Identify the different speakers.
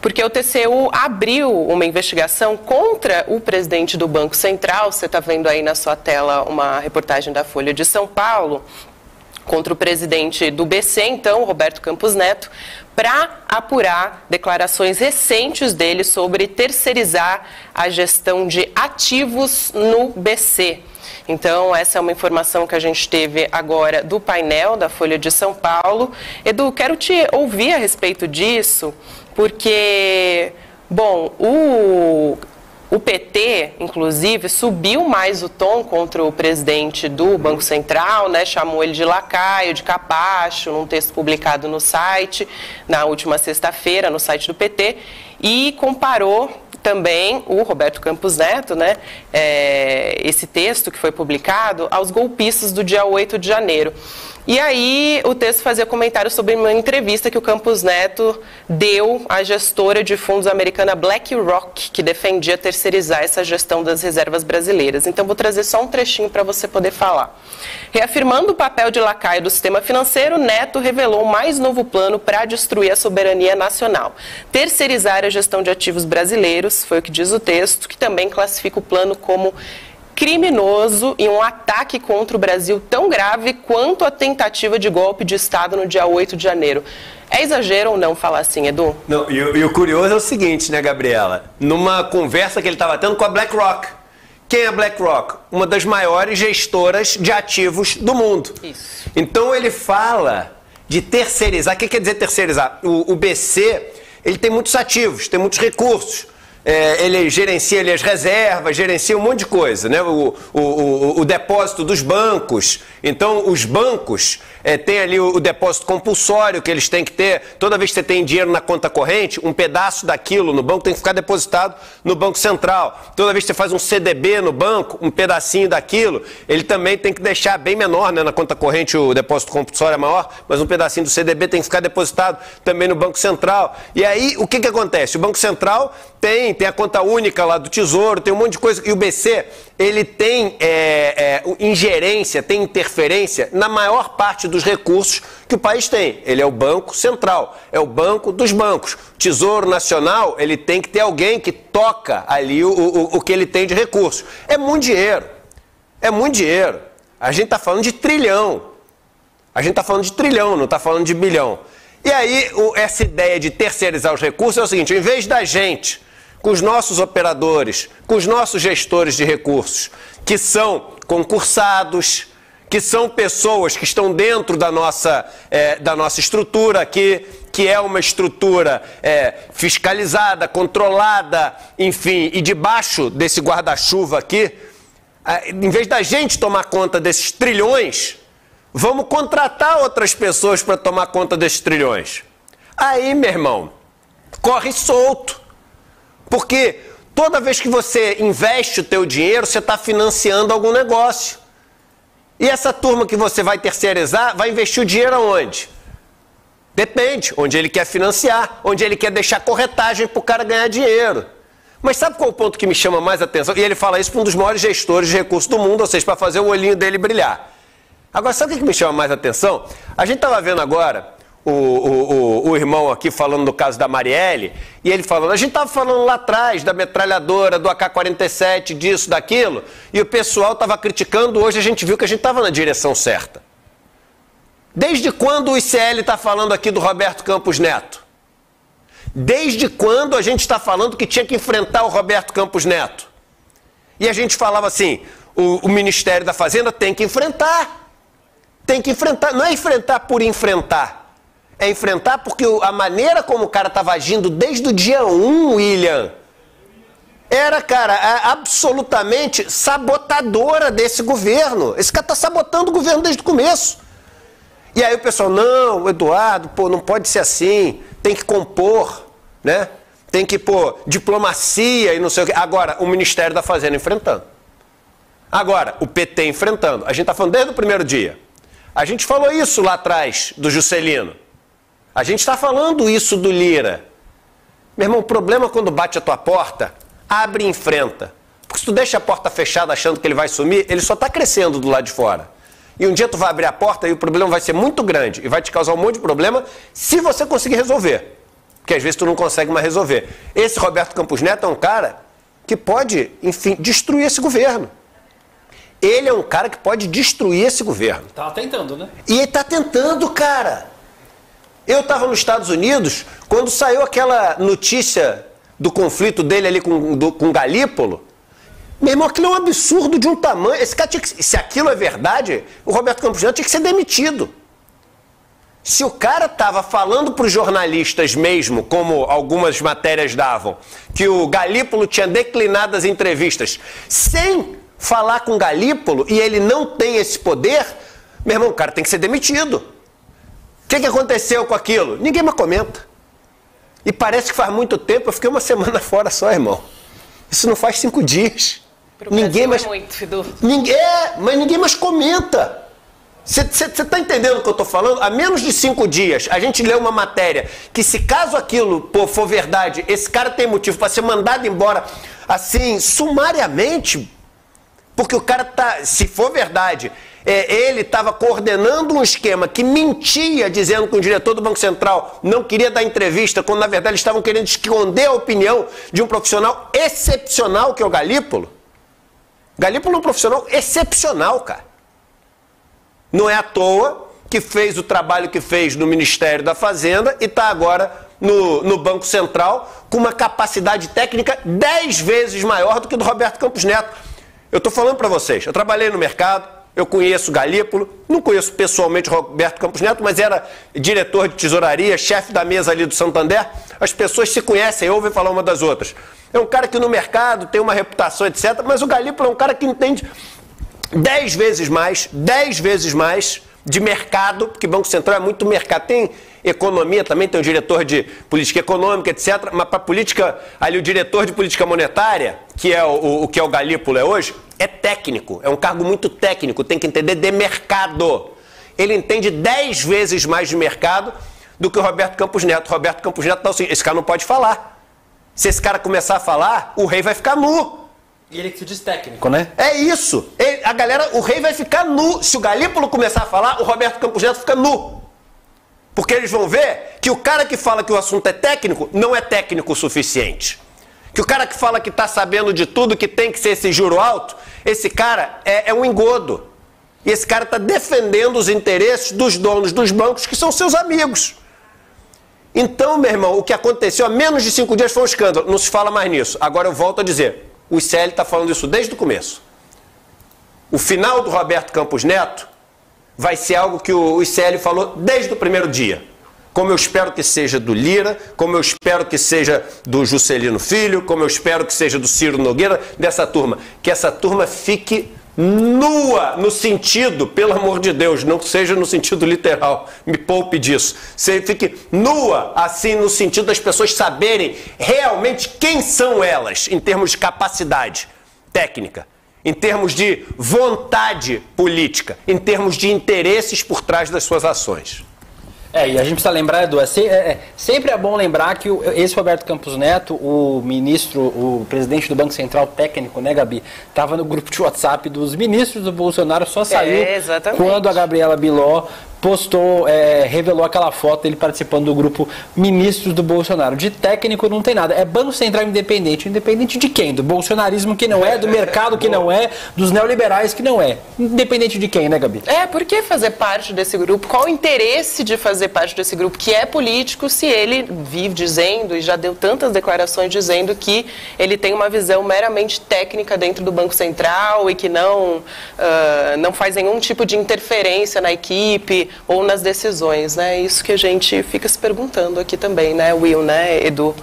Speaker 1: porque o TCU abriu uma investigação contra o presidente do Banco Central. Você está vendo aí na sua tela uma reportagem da Folha de São Paulo, contra o presidente do BC, então, Roberto Campos Neto, para apurar declarações recentes dele sobre terceirizar a gestão de ativos no BC. Então, essa é uma informação que a gente teve agora do painel da Folha de São Paulo. Edu, quero te ouvir a respeito disso, porque, bom, o o PT, inclusive, subiu mais o tom contra o presidente do Banco Central, né? chamou ele de lacaio, de capacho, num texto publicado no site, na última sexta-feira, no site do PT, e comparou também o Roberto Campos Neto, né, é, esse texto que foi publicado, aos golpistas do dia 8 de janeiro. E aí o texto fazia comentário sobre uma entrevista que o Campos Neto deu à gestora de fundos americana BlackRock, que defendia terceirizar essa gestão das reservas brasileiras. Então vou trazer só um trechinho para você poder falar. Reafirmando o papel de lacaio do sistema financeiro, Neto revelou mais novo plano para destruir a soberania nacional. Terceirizar a gestão de ativos brasileiros, foi o que diz o texto, que também classifica o plano como criminoso e um ataque contra o Brasil tão grave quanto a tentativa de golpe de Estado no dia 8 de janeiro. É exagero ou não falar assim, Edu?
Speaker 2: Não, e, e o curioso é o seguinte, né, Gabriela? Numa conversa que ele estava tendo com a BlackRock. Quem é a BlackRock? Uma das maiores gestoras de ativos do mundo. Isso. Então ele fala de terceirizar. O que quer dizer terceirizar? O, o BC ele tem muitos ativos, tem muitos recursos é, ele gerencia ali, as reservas, gerencia um monte de coisa, né? O, o, o, o depósito dos bancos. Então, os bancos é, têm ali o, o, depósito compulsório que eles têm que ter. Toda vez que você tem dinheiro na conta corrente, um pedaço daquilo no banco tem que ficar depositado no Banco Central. Toda vez que você faz um CDB no banco, um pedacinho daquilo, ele também tem que deixar bem menor, né? Na conta corrente o depósito compulsório é maior, mas um pedacinho do CDB tem que ficar depositado também no Banco Central. E aí, o que, que acontece? O Banco Central tem, tem a conta única lá do Tesouro, tem um monte de coisa. E o BC, ele tem é, é, ingerência, tem interferência na maior parte dos recursos que o país tem. Ele é o Banco Central, é o banco dos bancos. Tesouro Nacional, ele tem que ter alguém que toca ali o, o, o que ele tem de recursos. É muito dinheiro. É muito dinheiro. A gente está falando de trilhão. A gente está falando de trilhão, não está falando de bilhão. E aí, essa ideia de terceirizar os recursos é o seguinte: em vez da gente com os nossos operadores, com os nossos gestores de recursos, que são concursados, que são pessoas que estão dentro da nossa, é, da nossa estrutura aqui, que é uma estrutura é, fiscalizada, controlada, enfim, e debaixo desse guarda-chuva aqui, em vez da gente tomar conta desses trilhões, vamos contratar outras pessoas para tomar conta desses trilhões. Aí, meu irmão, corre solto. Porque toda vez que você investe o teu dinheiro, você está financiando algum negócio. E essa turma que você vai terceirizar, vai investir o dinheiro aonde? Depende, onde ele quer financiar, onde ele quer deixar corretagem para o cara ganhar dinheiro. Mas sabe qual é o ponto que me chama mais atenção? E ele fala isso para um dos maiores gestores de recursos do mundo, ou seja, para fazer o olhinho dele brilhar. Agora, sabe o que me chama mais atenção? A gente estava vendo agora o, o, o, irmão aqui falando do caso da Marielle, e ele falando, a gente estava falando lá atrás da metralhadora, do AK-47, disso, daquilo, e o pessoal estava criticando, hoje a gente viu que a gente estava na direção certa. Desde quando o ICL está falando aqui do Roberto Campos Neto? Desde quando a gente está falando que tinha que enfrentar o Roberto Campos Neto? E a gente falava assim, o, o Ministério da Fazenda tem que enfrentar. Tem que enfrentar, não é enfrentar por enfrentar é enfrentar porque a maneira como o cara estava agindo desde o dia 1, William, era, cara, absolutamente sabotadora desse governo. Esse cara está sabotando o governo desde o começo. E aí o pessoal, não, Eduardo, pô, não pode ser assim, tem que compor, né? Tem que pôr diplomacia e não sei o quê. Agora, o Ministério da Fazenda enfrentando. Agora, o PT enfrentando. A gente está falando desde o primeiro dia. A gente falou isso lá atrás do Juscelino. A gente está falando isso do Lira. Meu irmão, o problema é quando bate a tua porta, abre e enfrenta. Porque se tu deixa a porta fechada achando que ele vai sumir, ele só está crescendo do lado de fora. E um dia tu vai abrir a porta e o problema vai ser muito grande e vai te causar um monte de problema se você conseguir resolver. que às vezes tu não consegue mais resolver. Esse Roberto Campos Neto é um cara que pode, enfim, destruir esse governo. Ele é um cara que pode destruir esse governo.
Speaker 3: Tá tentando, né?
Speaker 2: E ele tá tentando, cara. Eu estava nos Estados Unidos quando saiu aquela notícia do conflito dele ali com, do, com Galípolo. Meu irmão, aquilo é um absurdo de um tamanho. Esse cara tinha que, se aquilo é verdade, o Roberto Campos Neto tinha que ser demitido. Se o cara estava falando para os jornalistas mesmo, como algumas matérias davam, que o Galípolo tinha declinado as entrevistas sem falar com o Galípolo e ele não tem esse poder, meu irmão, o cara tem que ser demitido. O que, que aconteceu com aquilo? Ninguém mais comenta. E parece que faz muito tempo, eu fiquei uma semana fora só, irmão. Isso não faz cinco dias.
Speaker 1: ninguém mais. É muito, Edu.
Speaker 2: Ninguém, é, mas ninguém mais comenta. Você está entendendo o que eu estou falando? Há menos de cinco dias, a gente lê uma matéria que, se caso aquilo pô, for verdade, esse cara tem motivo para ser mandado embora assim, sumariamente, porque o cara tá, se for verdade, é, ele estava coordenando um esquema que mentia, dizendo que o diretor do Banco Central não queria dar entrevista, quando na verdade eles estavam querendo esconder a opinião de um profissional excepcional que é o Galípolo. Galípolo é um profissional excepcional, cara. Não é à toa que fez o trabalho que fez no Ministério da Fazenda e está agora no, no, Banco Central com uma capacidade técnica dez vezes maior do que do Roberto Campos Neto. Eu estou falando para vocês, eu trabalhei no mercado, eu conheço Galípolo, não conheço pessoalmente Roberto Campos Neto, mas era diretor de tesouraria, chefe da mesa ali do Santander. As pessoas se conhecem, ouvem falar uma das outras. É um cara que no mercado tem uma reputação, etc. Mas o Galípolo é um cara que entende dez vezes mais, dez vezes mais de mercado, porque Banco Central é muito mercado. Tem economia também, tem um diretor de política econômica, etc. Mas para política, ali o diretor de política monetária, que é o, o que é o Galípolo é hoje, é técnico, é um cargo muito técnico, tem que entender de mercado. Ele entende dez vezes mais de mercado do que o Roberto Campos Neto. O Roberto Campos Neto tá assim, esse cara não pode falar. Se esse cara começar a falar, o rei vai ficar nu.
Speaker 3: E ele que se diz técnico, né?
Speaker 2: É isso. Ele, a galera, o rei vai ficar nu. Se o Galípolo começar a falar, o Roberto Campos Neto fica nu. Porque eles vão ver que o cara que fala que o assunto é técnico não é técnico o suficiente. Que o cara que fala que está sabendo de tudo, que tem que ser esse juro alto, esse cara é, é um engodo. E esse cara está defendendo os interesses dos donos dos bancos, que são seus amigos. Então, meu irmão, o que aconteceu há menos de cinco dias foi um escândalo. Não se fala mais nisso. Agora eu volto a dizer: o ICL está falando isso desde o começo. O final do Roberto Campos Neto vai ser algo que o ICL falou desde o primeiro dia. Como eu espero que seja do Lira, como eu espero que seja do Juscelino Filho, como eu espero que seja do Ciro Nogueira, dessa turma. Que essa turma fique nua no sentido, pelo amor de Deus, não seja no sentido literal, me poupe disso. Fique nua, assim, no sentido das pessoas saberem realmente quem são elas, em termos de capacidade técnica, em termos de vontade política, em termos de interesses por trás das suas ações.
Speaker 3: É, e a gente precisa lembrar, Edu, é, é, é, sempre é bom lembrar que o, esse Roberto Campos Neto, o ministro, o presidente do Banco Central técnico, né, Gabi, estava no grupo de WhatsApp dos ministros do Bolsonaro, só saiu
Speaker 1: é,
Speaker 3: quando a Gabriela Biló postou, é, revelou aquela foto dele participando do grupo Ministros do Bolsonaro. De técnico não tem nada. É Banco Central independente. Independente de quem? Do bolsonarismo que não é, do mercado que não é, dos neoliberais que não é. Independente de quem, né, Gabi?
Speaker 1: É, por que fazer parte desse grupo? Qual o interesse de fazer parte desse grupo que é político se ele vive dizendo e já deu tantas declarações dizendo que ele tem uma visão meramente técnica dentro do Banco Central e que não, uh, não faz nenhum tipo de interferência na equipe ou nas decisões, né? Isso que a gente fica se perguntando aqui também, né, Will, né, Edu?